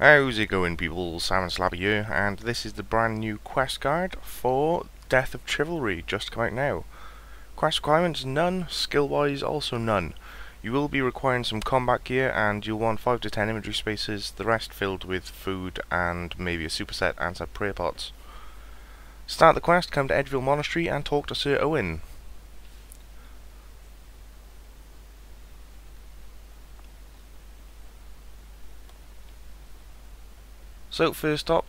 How's it going people, Salmon Slapper here, and this is the brand new quest guide for Death of Chivalry, just come out now. Quest requirements, none, skill wise also none. You will be requiring some combat gear and you'll want 5 to 10 inventory spaces, the rest filled with food and maybe a superset and some prayer pots. Start the quest, come to Edgeville Monastery and talk to Sir Owen. So first up,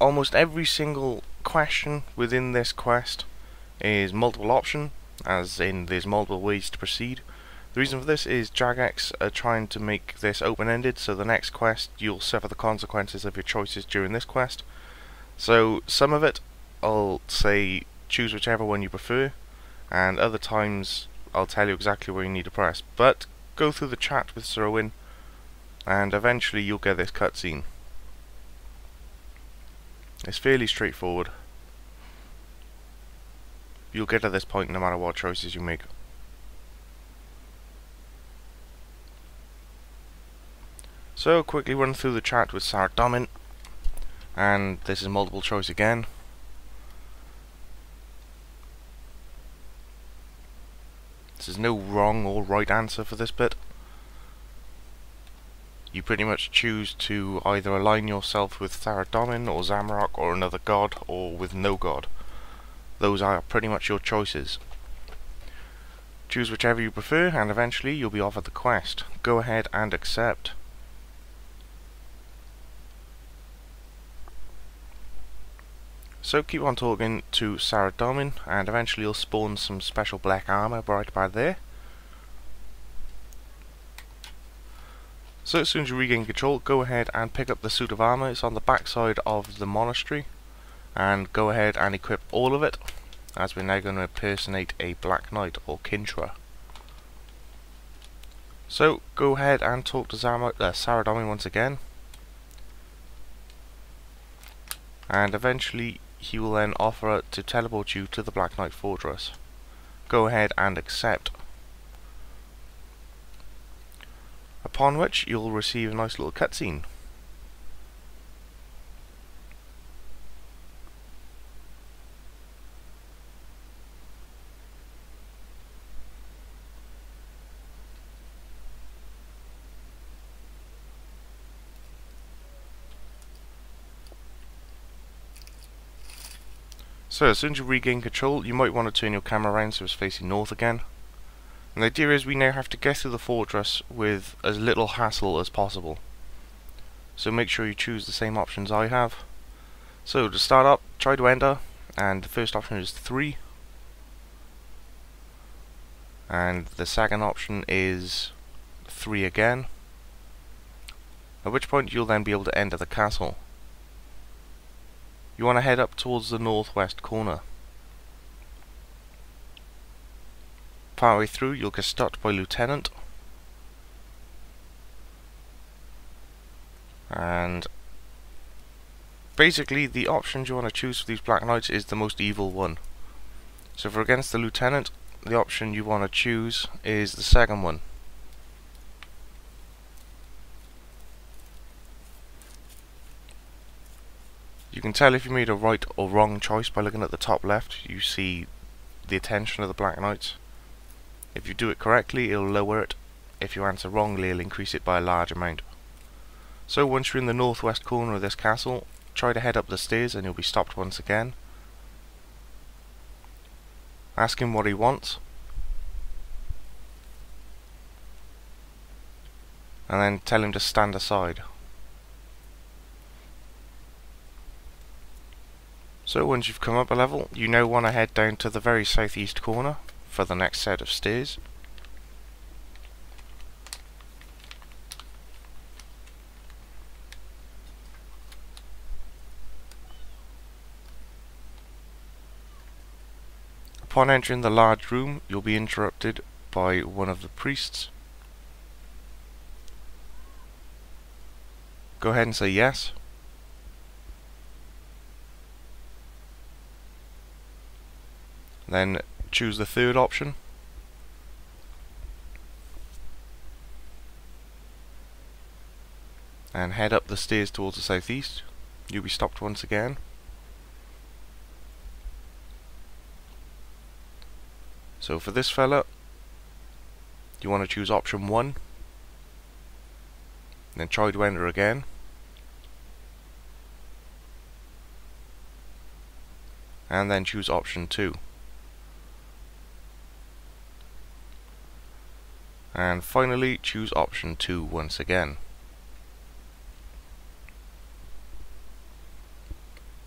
almost every single question within this quest is multiple option, as in there's multiple ways to proceed. The reason for this is Jagex are trying to make this open-ended, so the next quest you'll suffer the consequences of your choices during this quest. So some of it I'll say choose whichever one you prefer, and other times I'll tell you exactly where you need to press. But go through the chat with Sir Owen, and eventually you'll get this cutscene. It's fairly straightforward. You'll get to this point no matter what choices you make. So, quickly run through the chat with Saradomin. And this is multiple choice again. There's no wrong or right answer for this bit you pretty much choose to either align yourself with Saradomin or Zamorak or another god or with no god. Those are pretty much your choices. Choose whichever you prefer and eventually you'll be offered the quest. Go ahead and accept. So keep on talking to Saradomin and eventually you'll spawn some special black armor right by there. So as soon as you regain control, go ahead and pick up the suit of armor. It's on the backside of the monastery. And go ahead and equip all of it, as we're now going to impersonate a Black Knight or Kinshra. So go ahead and talk to Zama, uh, Saradomin once again. And eventually he will then offer to teleport you to the Black Knight Fortress. Go ahead and accept. Upon which you'll receive a nice little cutscene. So as soon as you regain control, you might want to turn your camera around so it's facing north again. And the idea is we now have to get through the fortress with as little hassle as possible. So make sure you choose the same options I have. So to start up, try to enter, and the first option is 3. And the second option is 3 again. At which point you'll then be able to enter the castle. You want to head up towards the northwest corner. Partway through you'll get stopped by Lieutenant and basically the options you want to choose for these Black Knights is the most evil one so for against the Lieutenant the option you want to choose is the second one You can tell if you made a right or wrong choice by looking at the top left. You see the attention of the Black Knights. If you do it correctly, it'll lower it. If you answer wrongly, it'll increase it by a large amount. So once you're in the northwest corner of this castle, try to head up the stairs and you'll be stopped once again. Ask him what he wants. And then tell him to stand aside. So once you've come up a level, you now want to head down to the very southeast corner for the next set of stairs. Upon entering the large room, you'll be interrupted by one of the priests. Go ahead and say yes. Then choose the third option. and head up the stairs towards the southeast. You'll be stopped once again. So for this fella, you want to choose option 1, then try to enter again. And then choose option 2. And finally choose option 2 once again.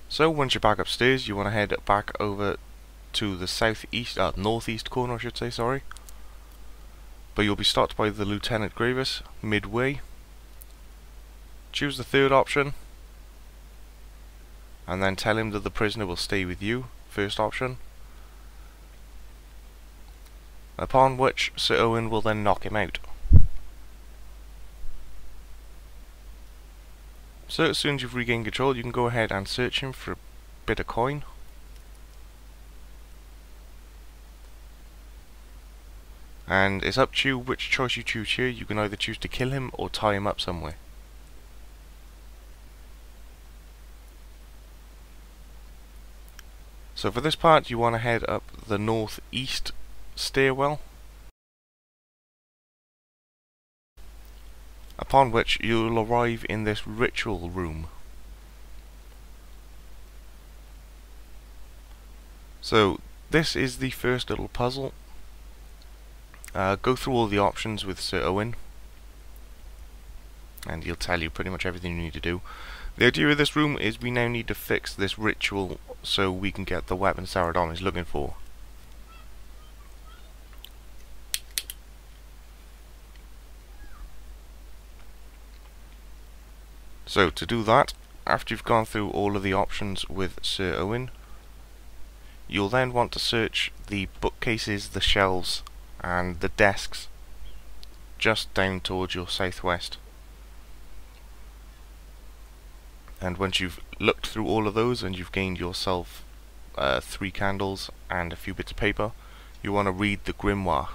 So once you're back upstairs, you want to head back over to the southeast, uh, northeast corner, I should say, sorry. But you'll be stopped by the Lieutenant Gravis midway. Choose the third option, and then tell him that the prisoner will stay with you, first option. Upon which Sir Owen will then knock him out. So as soon as you've regained control, you can go ahead and search him for a bit of coin. And it's up to you which choice you choose here. You can either choose to kill him or tie him up somewhere. So for this part, you want to head up the northeast stairwell. upon which you'll arrive in this ritual room. So, this is the first little puzzle. Uh, go through all the options with Sir Owen, and he'll tell you pretty much everything you need to do. The idea of this room is we now need to fix this ritual so we can get the weapon Saradomin is looking for. So to do that, after you've gone through all of the options with Sir Owen, you'll then want to search the bookcases, the shelves and the desks just down towards your southwest. And once you've looked through all of those and you've gained yourself uh, three candles and a few bits of paper, you want to read the grimoire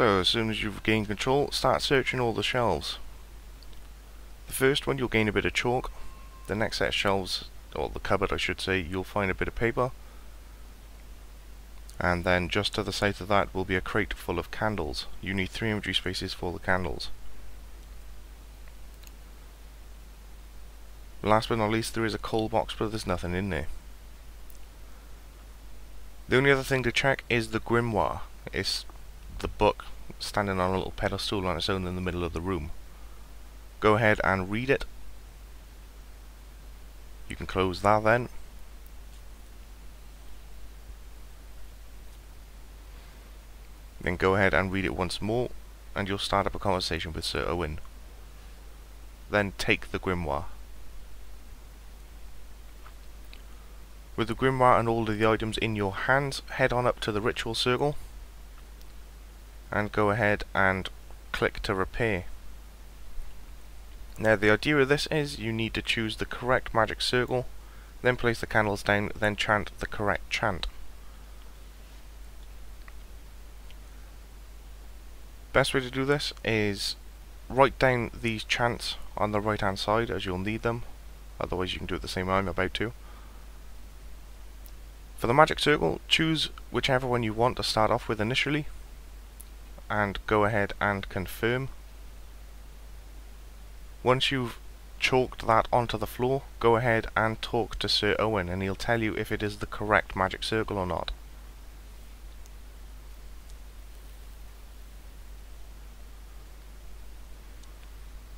So, as soon as you've gained control, start searching all the shelves. The first one, you'll gain a bit of chalk. The next set of shelves, or the cupboard I should say, you'll find a bit of paper. And then just to the south of that will be a crate full of candles. You need three inventory spaces for the candles. Last but not least, there is a coal box, but there's nothing in there. The only other thing to check is the grimoire. It's the book standing on a little pedestal on its own in the middle of the room. Go ahead and read it. You can close that then. Then go ahead and read it once more, and you'll start up a conversation with Sir Owen. Then take the grimoire. With the grimoire and all of the items in your hands, head on up to the ritual circle and go ahead and click to repair. Now the idea of this is you need to choose the correct magic circle, then place the candles down, then chant the correct chant. Best way to do this is write down these chants on the right hand side as you'll need them, otherwise you can do it the same way I'm about to. For the magic circle, choose whichever one you want to start off with initially, and go ahead and confirm. Once you've chalked that onto the floor, go ahead and talk to Sir Owen and he'll tell you if it is the correct magic circle or not.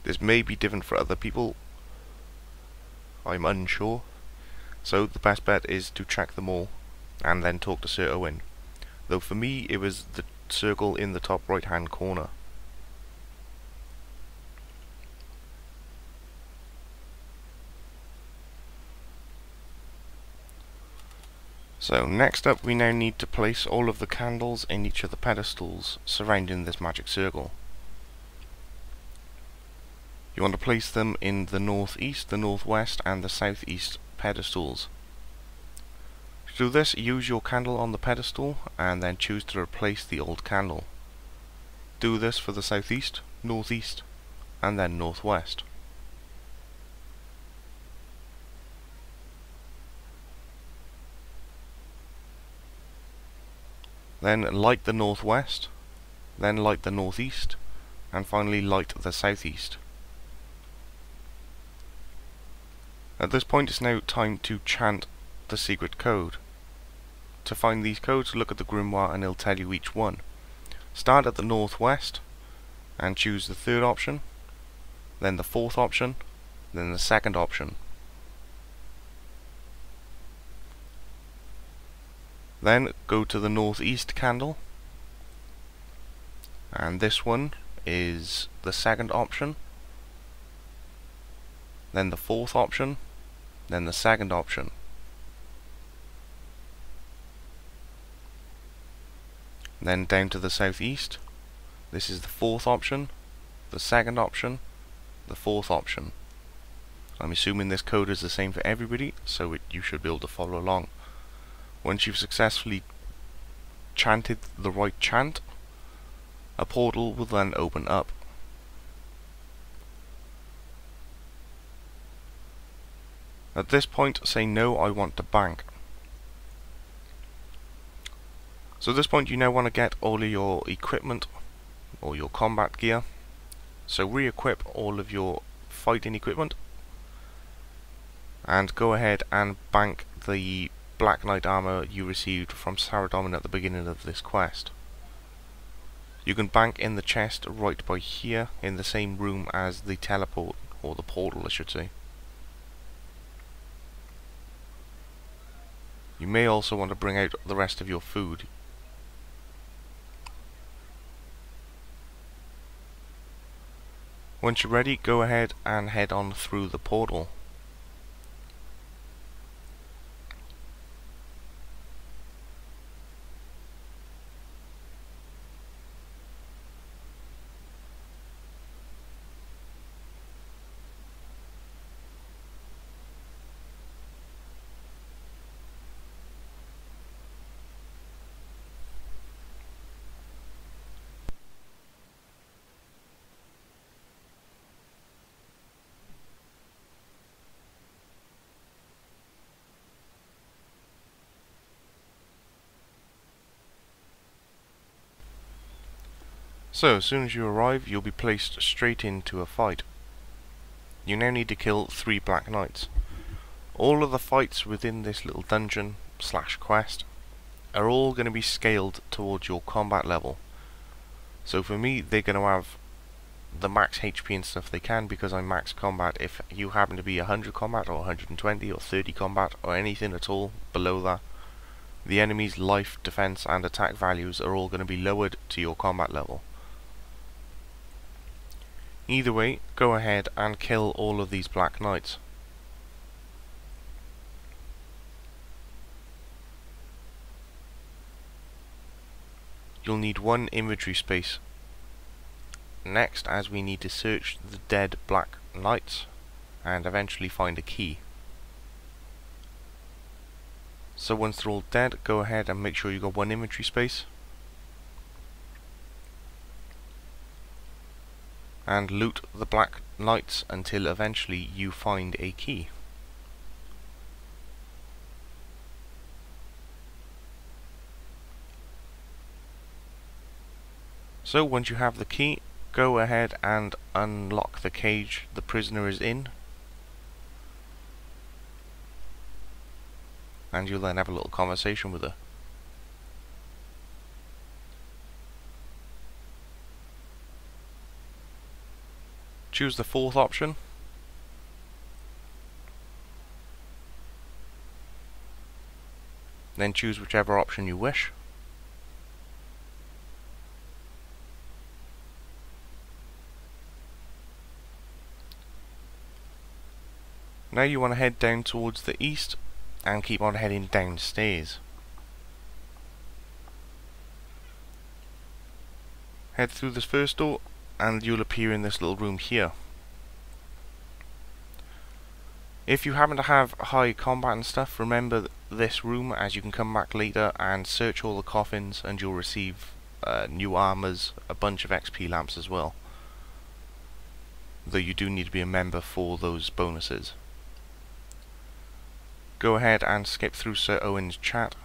This may be different for other people. I'm unsure. So the best bet is to check them all and then talk to Sir Owen. Though for me it was the circle in the top right hand corner. So next up we now need to place all of the candles in each of the pedestals surrounding this magic circle. You want to place them in the northeast, the northwest and the southeast pedestals. To do this, use your candle on the pedestal and then choose to replace the old candle. Do this for the southeast, northeast and then northwest. then light the northwest, then light the northeast, and finally light the southeast. At this point it's now time to chant the secret code. To find these codes, look at the grimoire and it'll tell you each one. Start at the northwest and choose the third option, then the fourth option, then the second option. Then go to the northeast candle and this one is the second option then the fourth option then the second option then down to the southeast this is the fourth option the second option the fourth option I'm assuming this code is the same for everybody so it, you should be able to follow along once you've successfully chanted the right chant, a portal will then open up. At this point, say no, I want to bank. So at this point, you now want to get all of your equipment, or your combat gear. So re-equip all of your fighting equipment, and go ahead and bank the Black Knight armor you received from Saradomin at the beginning of this quest. You can bank in the chest right by here, in the same room as the teleport, or the portal I should say. You may also want to bring out the rest of your food. Once you're ready, go ahead and head on through the portal. So, as soon as you arrive, you'll be placed straight into a fight. You now need to kill three Black Knights. All of the fights within this little dungeon slash quest are all going to be scaled towards your combat level. So for me, they're going to have the max HP and stuff they can because I'm max combat. If you happen to be 100 combat or 120 or 30 combat or anything at all below that, the enemy's life, defense and attack values are all going to be lowered to your combat level. Either way, go ahead and kill all of these Black Knights. You'll need one inventory space. Next, as we need to search the dead Black Knights and eventually find a key. So once they're all dead, go ahead and make sure you've got one inventory space. And loot the black knights until eventually you find a key. So once you have the key, go ahead and unlock the cage the prisoner is in. And you'll then have a little conversation with her. choose the fourth option then choose whichever option you wish Now you want to head down towards the east and keep on heading downstairs. Head through this first door and you'll appear in this little room here. If you happen to have high combat and stuff, remember this room as you can come back later and search all the coffins and you'll receive uh, new armors, a bunch of XP lamps as well. Though you do need to be a member for those bonuses. Go ahead and skip through Sir Owen's chat.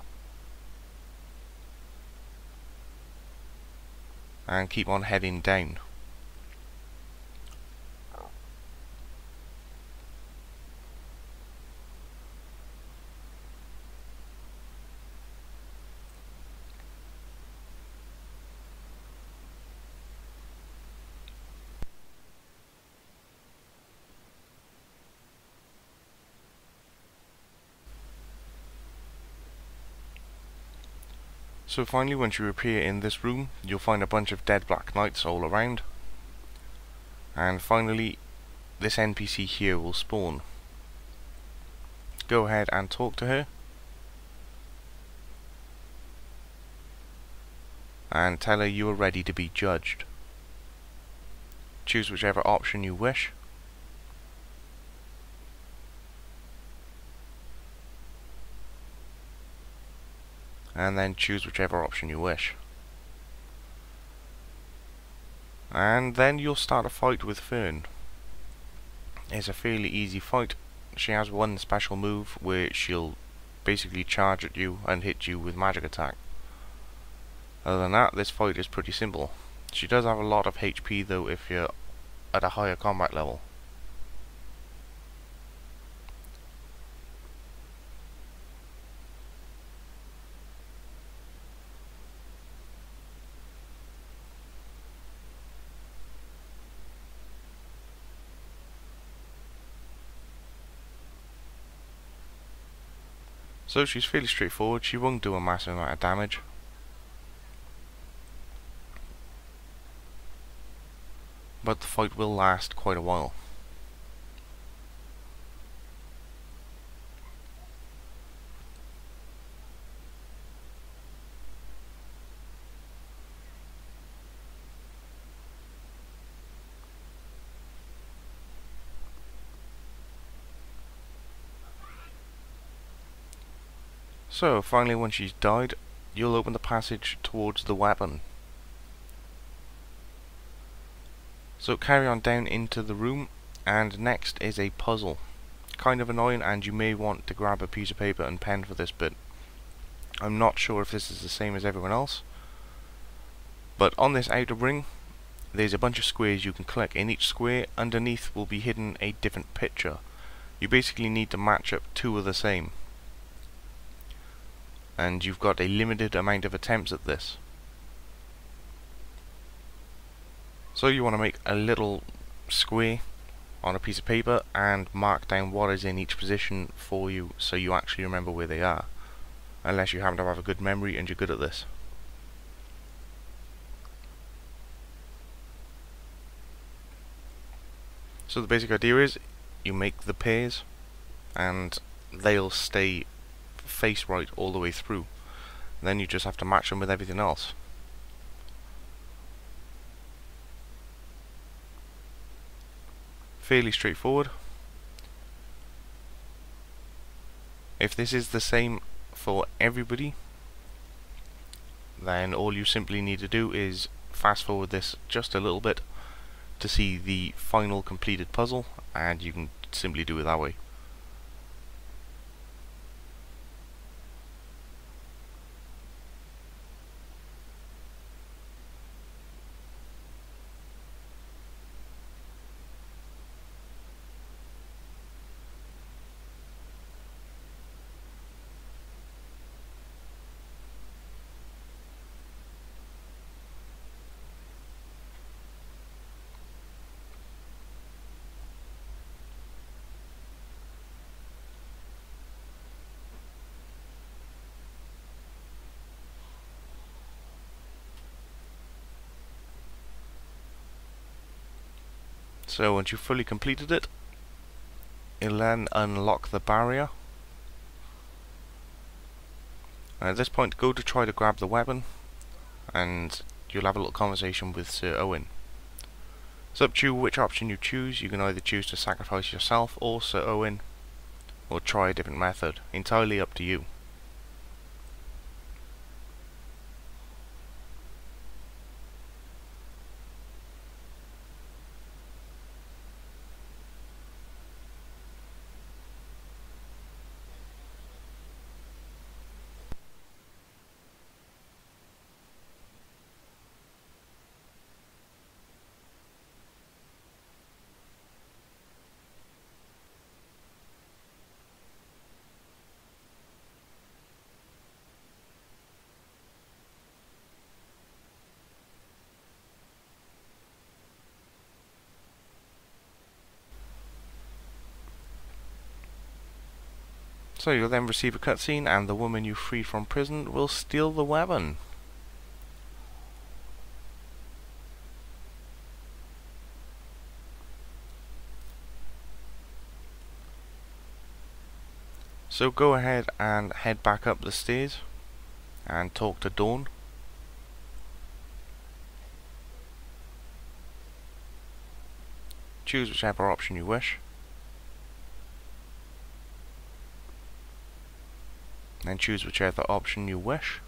And keep on heading down. So finally once you appear in this room you'll find a bunch of dead black knights all around and finally this NPC here will spawn. Go ahead and talk to her and tell her you are ready to be judged. Choose whichever option you wish and then choose whichever option you wish. And then you'll start a fight with Fern. It's a fairly easy fight. She has one special move where she'll basically charge at you and hit you with magic attack. Other than that, this fight is pretty simple. She does have a lot of HP though if you're at a higher combat level. So she's fairly straightforward, she won't do a massive amount of damage. But the fight will last quite a while. So, finally when she's died, you'll open the passage towards the weapon. So carry on down into the room, and next is a puzzle. Kind of annoying, and you may want to grab a piece of paper and pen for this bit. I'm not sure if this is the same as everyone else, but on this outer ring, there's a bunch of squares you can click. In each square, underneath will be hidden a different picture. You basically need to match up two of the same and you've got a limited amount of attempts at this. So you want to make a little square on a piece of paper and mark down what is in each position for you so you actually remember where they are. Unless you happen to have a good memory and you're good at this. So the basic idea is you make the pairs and they'll stay face right all the way through. then you just have to match them with everything else. Fairly straightforward. If this is the same for everybody, then all you simply need to do is fast forward this just a little bit to see the final completed puzzle and you can simply do it that way. So once you've fully completed it, you'll then unlock the barrier. And at this point, go to try to grab the weapon, and you'll have a little conversation with Sir Owen. It's up to you which option you choose. You can either choose to sacrifice yourself or Sir Owen, or try a different method. Entirely up to you. So you'll then receive a cutscene and the woman you free from prison will steal the weapon. So go ahead and head back up the stairs and talk to Dawn. Choose whichever option you wish. And choose whichever option you wish.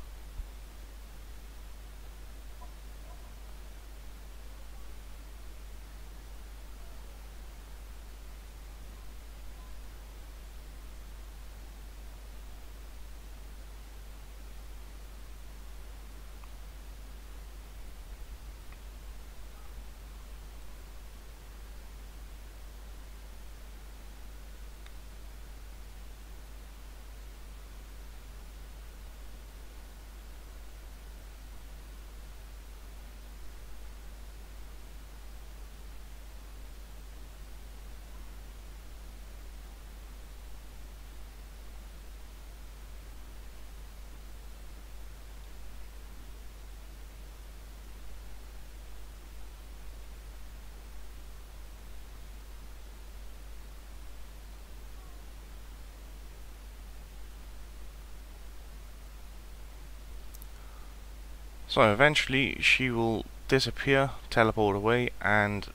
So eventually she will disappear, teleport away, and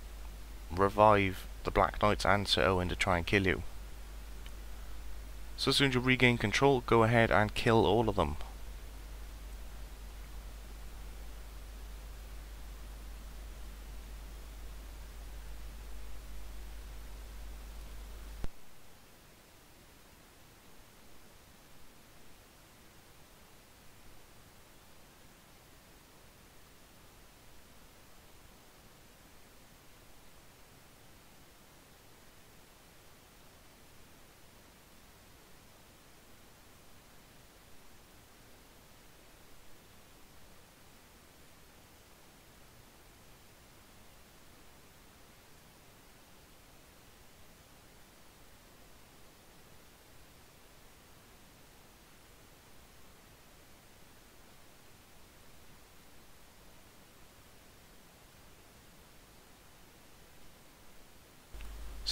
revive the Black Knights and Sir Owen to try and kill you. So as soon as you regain control, go ahead and kill all of them.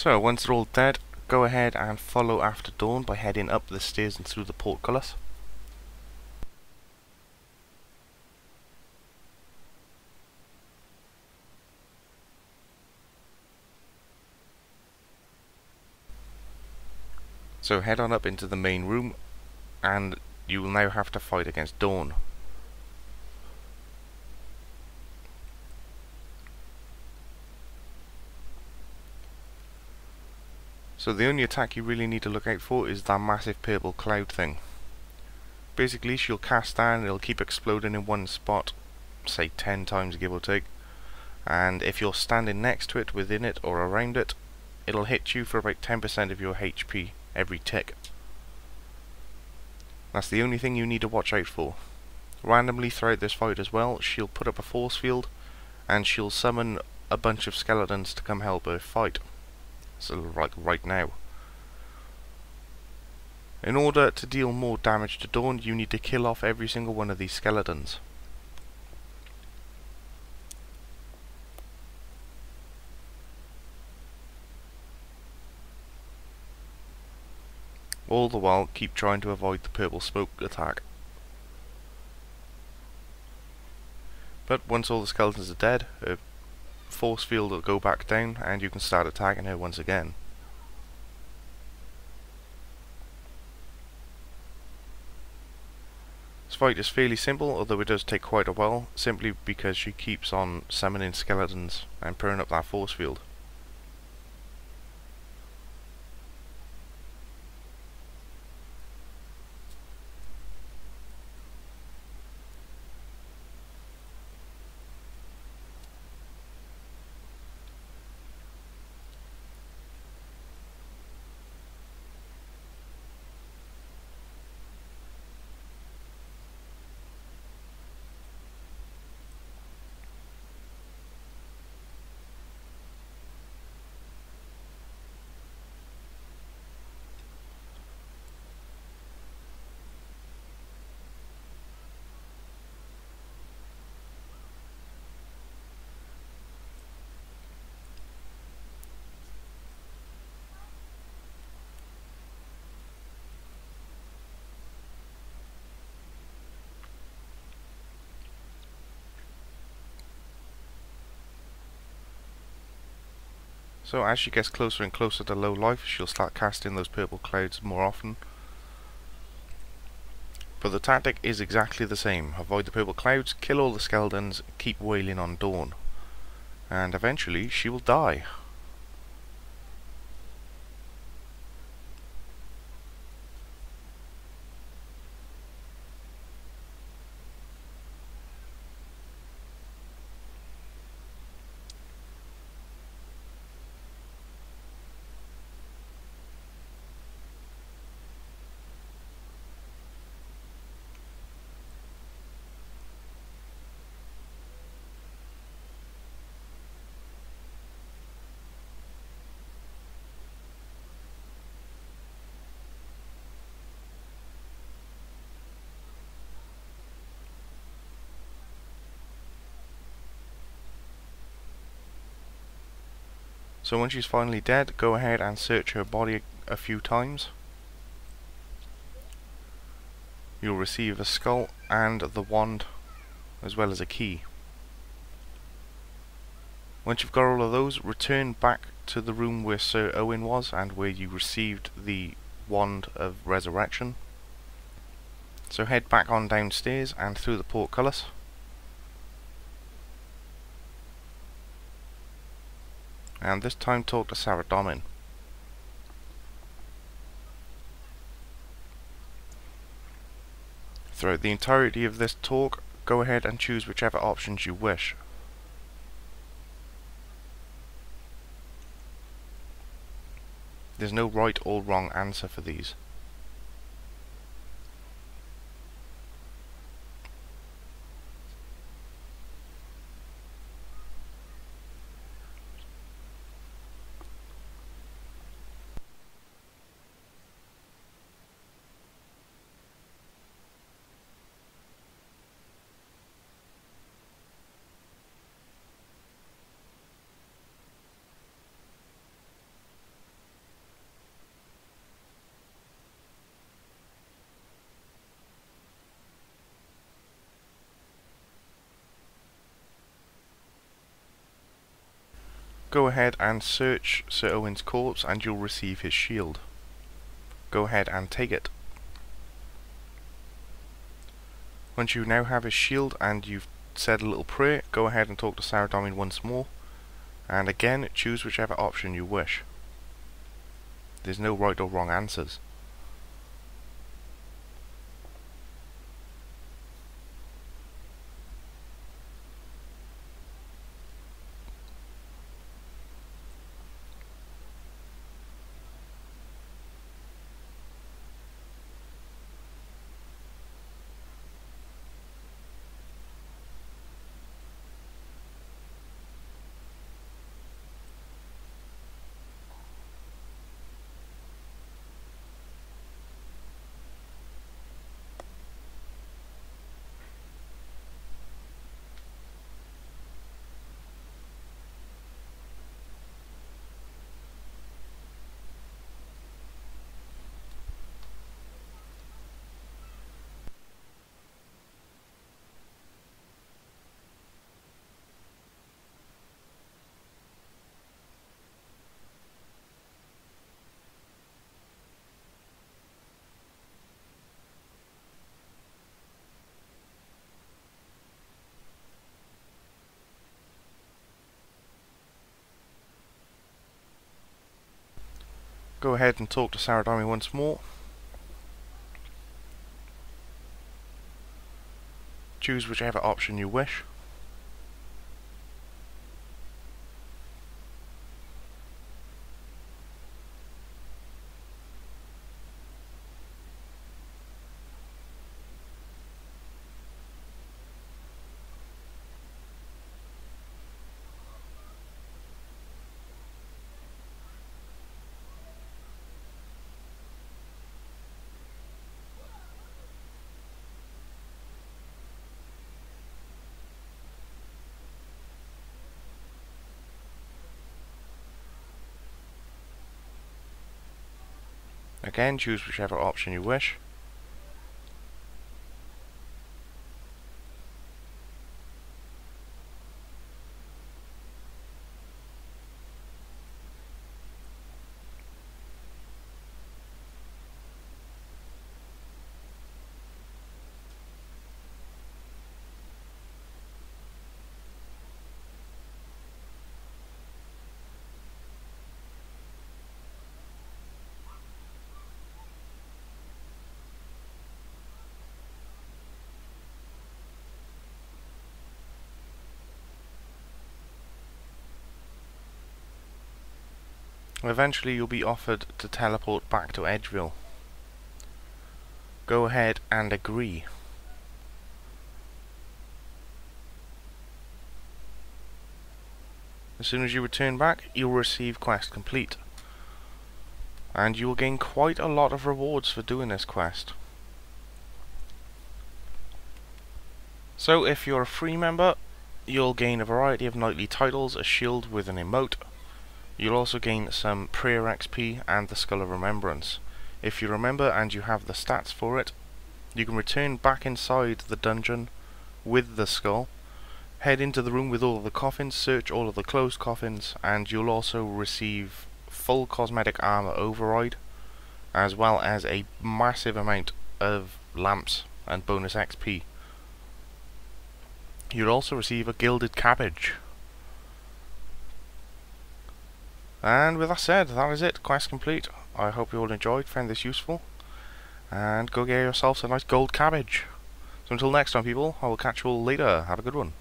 So, once they're all dead, go ahead and follow after dawn by heading up the stairs and through the portcullis. So head on up into the main room and you will now have to fight against Dawn. So the only attack you really need to look out for is that massive purple cloud thing. Basically she'll cast down, it'll keep exploding in one spot, say 10 times give or take, and if you're standing next to it, within it, or around it, it'll hit you for about 10% of your HP every tick. That's the only thing you need to watch out for. Randomly throughout this fight as well, she'll put up a force field, and she'll summon a bunch of skeletons to come help her fight. So like right now. In order to deal more damage to Dawn, you need to kill off every single one of these skeletons. All the while, keep trying to avoid the purple smoke attack. But once all the skeletons are dead, her force field will go back down and you can start attacking her once again. This fight is fairly simple, although it does take quite a while, simply because she keeps on summoning skeletons and putting up that force field. So as she gets closer and closer to low life, she'll start casting those purple clouds more often. But the tactic is exactly the same. Avoid the purple clouds, kill all the skeletons, keep wailing on Dawn. And eventually she will die. So when she's finally dead, go ahead and search her body a, few times. You'll receive a skull and the wand, as well as a key. Once you've got all of those, return back to the room where Sir Owen was and where you received the Wand of Resurrection. So head back on downstairs and through the portcullis. And this time talk to Sarah Saradomin. Throughout the entirety of this talk, go ahead and choose whichever options you wish. There's no right or wrong answer for these. Go ahead and search Sir Owen's corpse and you'll receive his shield. Go ahead and take it. Once you now have his shield and you've said a little prayer, go ahead and talk to Saradomin once more. And again, choose whichever option you wish. There's no right or wrong answers. Go ahead and talk to Saradomin once more. Choose whichever option you wish. Again, choose whichever option you wish. Eventually you'll be offered to teleport back to Edgeville. Go ahead and agree. As soon as you return back, you'll receive quest complete. And you will gain quite a lot of rewards for doing this quest. So if you're a free member, you'll gain a variety of knightly titles, a shield with an emote, You'll also gain some prayer XP and the Skull of Remembrance. If you remember and you have the stats for it, you can return back inside the dungeon with the skull, head into the room with all of the coffins, search all of the closed coffins, and you'll also receive full cosmetic armor override, as well as a massive amount of lamps and bonus XP. You'll also receive a gilded cabbage, And with that said, that is it. Quest complete. I hope you all enjoyed, found this useful. And go get yourselves a nice gold cabbage. So until next time, people, I will catch you all later. Have a good one.